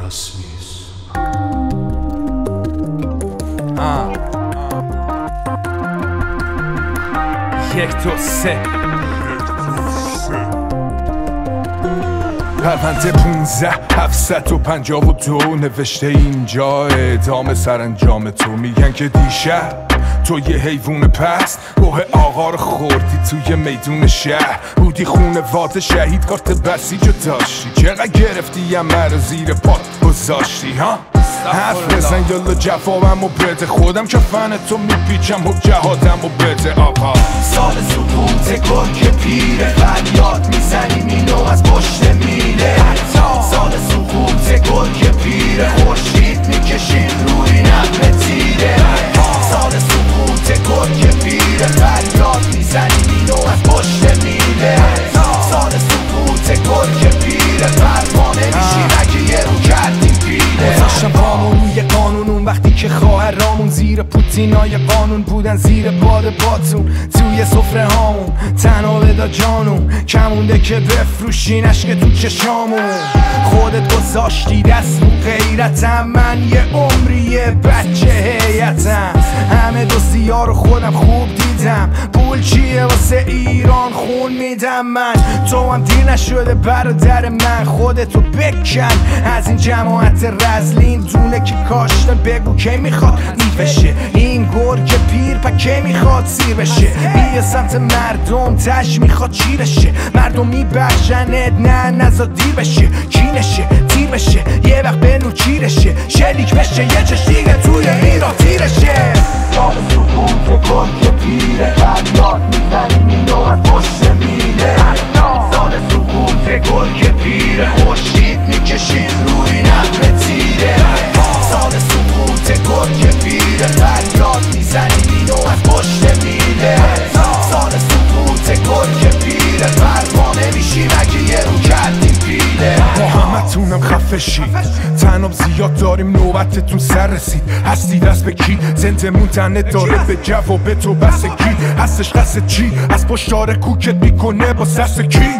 Asmis یک دو سه. پرونده پونزه هفتصد و پنجاه و دو نوشته اینجا ادامه سرانجام تو. میگن که دیشب تو یه حیوون پست. گوه آقا رو خوردی توی میدون شهر. بودی خونه واد شهید کارت بسیج داشتی. چقدر گرفتی یه مرا زیر پات گذاشتی ها؟ حرف بزن یالا جوابم و بده. خودم که فن تو میپیچم و جهادم و بده آقا. سال سکوت گرگ پیره فریاد می‌زنیم اینو از پشت میله. سال زیر پوتینای قانون بودن زیر باد باتون توی سفره هامون. تنها بدا جانون کمونده که بفروشین عشق تو چشامون. خودت گذاشتی دست رو غیرتم من یه عمری یه بچه هیتم. همه دوستی رو خودم خوب دیدم. پول چیه واسه ایران؟ خون میدم من. تو هم دیر نشده برادر من. خودتو بکن. از این جماعت رزلین دونه که کاشتن بگو کی می‌خواد میفشه این گرگ پیر پا کی می‌خواد سیر بشه. بیا سمت مردم تش می‌خواد چیرشه مردم میبخشنت نه نزا دیر بشه. کینشه تیر بشه. یه وقت به نور چیرشه شلیک بشه. یه چش دیگه توی خفه شید تناب زیاد داریم نوبتتون سر رسید. هستی دست به کی؟ زنده موندنه داره به جواب تو بس کی؟ هستش قصد چی؟ از پشتار کوکت می‌کنه با سس کی؟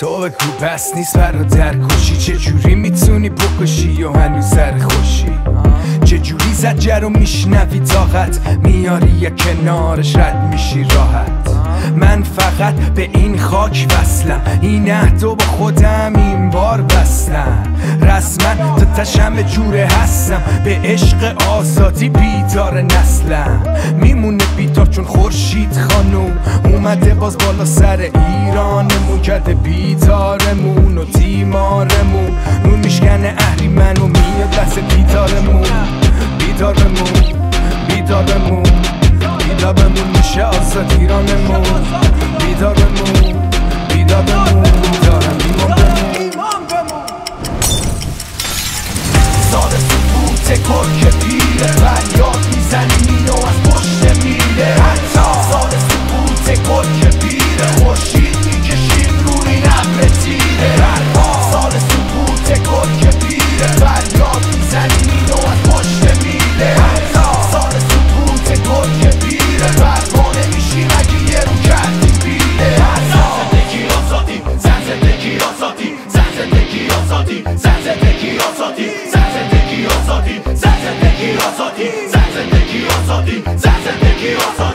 تو بگو بس نیست برادر کشی. چجوری می‌تونی بکشی و هنوز سر خوشی چجوری زجر رو میشنوی؟ طاقت میاری یه کنارش رد میشی؟ راحت. من فقط به این خاک وصلم. این عهدو با خودم این بار بستم. رسما تا تشم جوره هستم. به عشق آزادی بیدار نسلم. میمونه بیدار چون خورشید خانوم اومده باز بالا سر ایرانمون کرده بیدارمون و تیمارمون. نون میشکنه اهریمن و میاد بیدارمون بیدارمون. بیدارمون. بیدارمون. osoty Zazen teki osoty Zazen teki osoty Zazen teki osoty Zazen teki osoty Zazen teki osoty